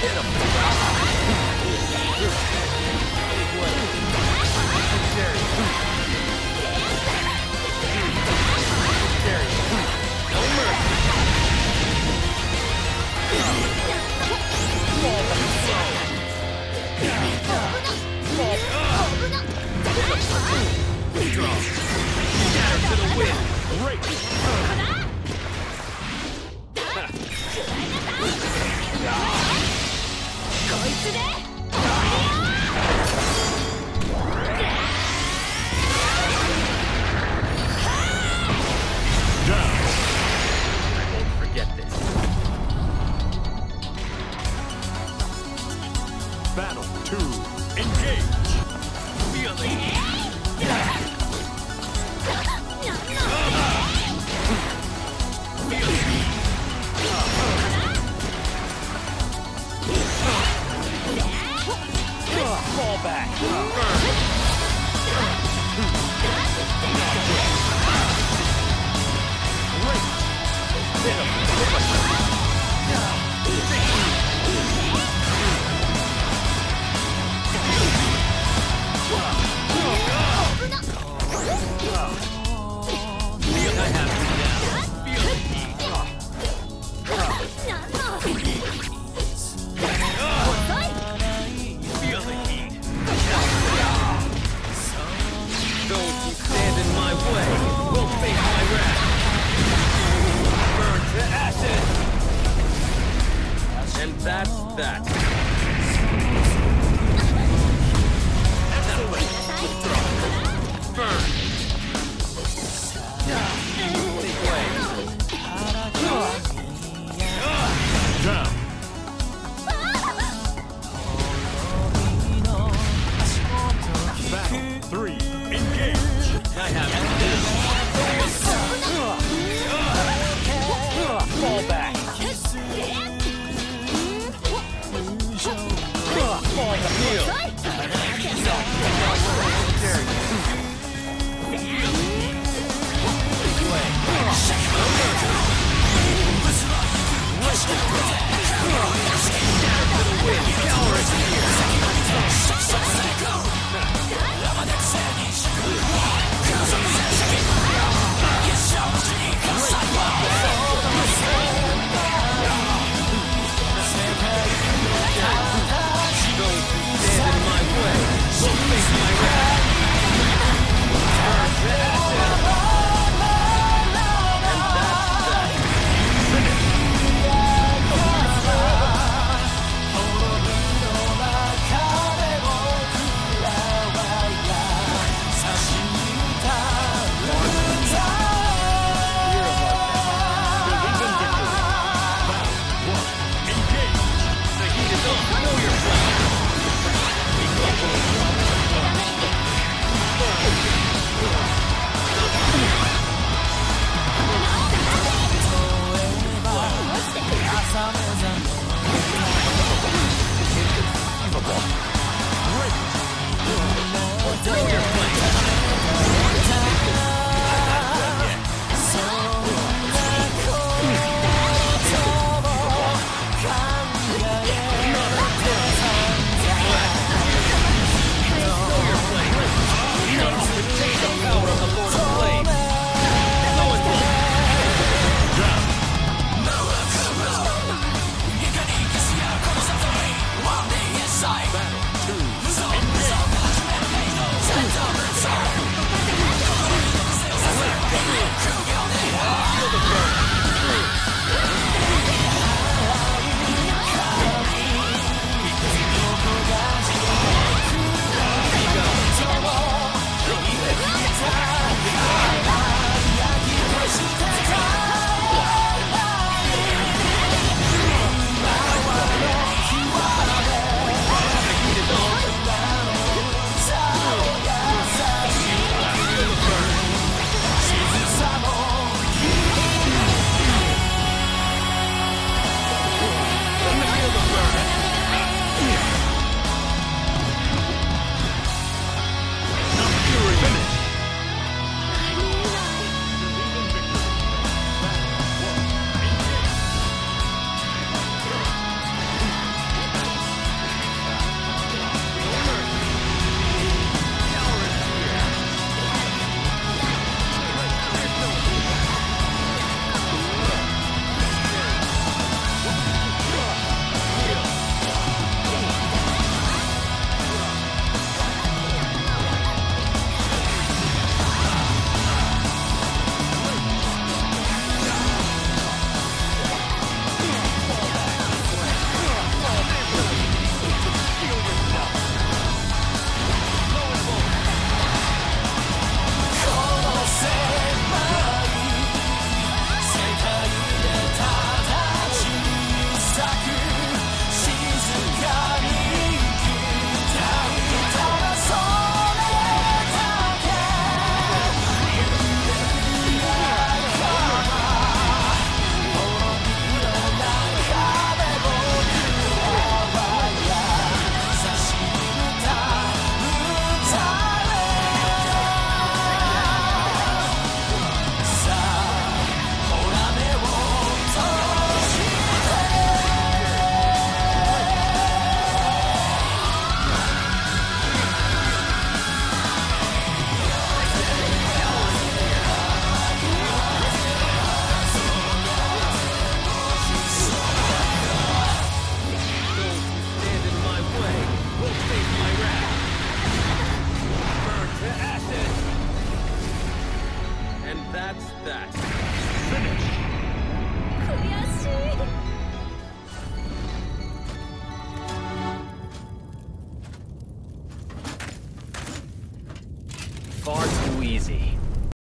Get him! Battle two. Engage. Feeling. Fall back.